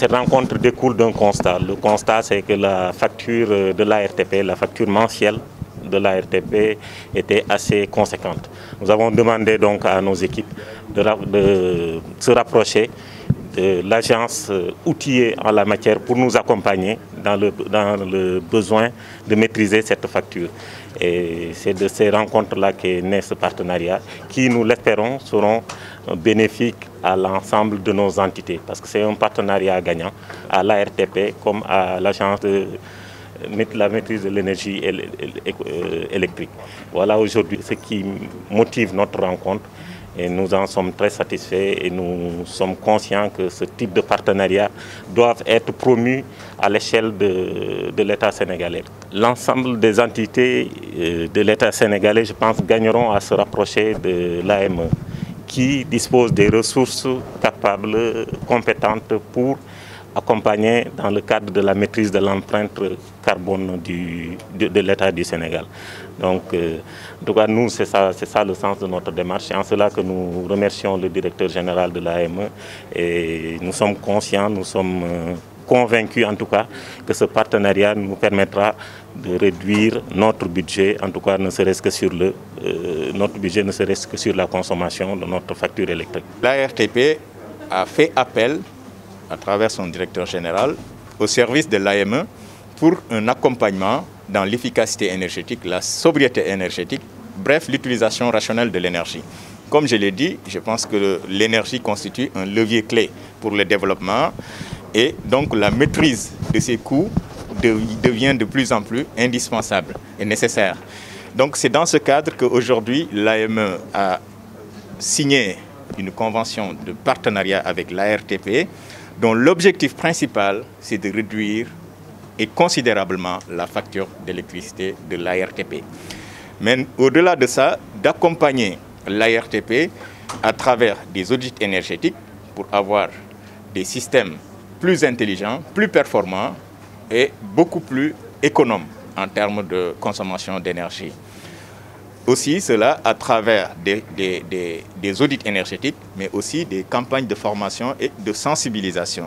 Cette rencontre découle d'un constat. Le constat, c'est que la facture de l'ARTP, la facture mensuelle de l'ARTP était assez conséquente. Nous avons demandé donc à nos équipes de, se rapprocher de l'agence outillée en la matière pour nous accompagner dans le, dans le besoin de maîtriser cette facture. Et c'est de ces rencontres-là qu'est né ce partenariat qui, nous l'espérons, seront bénéfiques à l'ensemble de nos entités parce que c'est un partenariat gagnant à l'ARTP comme à l'agence de la maîtrise de l'énergie électrique. Voilà aujourd'hui ce qui motive notre rencontre et nous en sommes très satisfaits et nous sommes conscients que ce type de partenariat doivent être promus à l'échelle de, de l'État sénégalais. L'ensemble des entités de l'État sénégalais, je pense, gagneront à se rapprocher de l'AME qui dispose des ressources capables, compétentes pour accompagner dans le cadre de la maîtrise de l'empreinte carbone du, de, l'État du Sénégal. Donc, euh, en nous, c'est ça, ça le sens de notre démarche. C'est en cela que nous remercions le directeur général de l'AME et nous sommes conscients, nous sommes euh, convaincus en tout cas que ce partenariat nous permettra de réduire notre budget, en tout cas ne serait-ce que sur le, euh, notre budget ne serait-ce que sur la consommation de notre facture électrique. L'ARTP a fait appel à travers son directeur général au service de l'AME pour un accompagnement dans l'efficacité énergétique, la sobriété énergétique, bref, l'utilisation rationnelle de l'énergie. Comme je l'ai dit, je pense que l'énergie constitue un levier clé pour le développement et donc la maîtrise de ces coûts devient de plus en plus indispensable et nécessaire. Donc c'est dans ce cadre qu'aujourd'hui l'AME a signé une convention de partenariat avec l'ARTP dont l'objectif principal c'est de réduire considérablement la facture d'électricité de l'ARTP. Mais au-delà de ça, d'accompagner l'ARTP à travers des audits énergétiques pour avoir des systèmes plus intelligents, plus performants et beaucoup plus économes en termes de consommation d'énergie. Aussi, cela à travers des, des, audits énergétiques, mais aussi des campagnes de formation et de sensibilisation.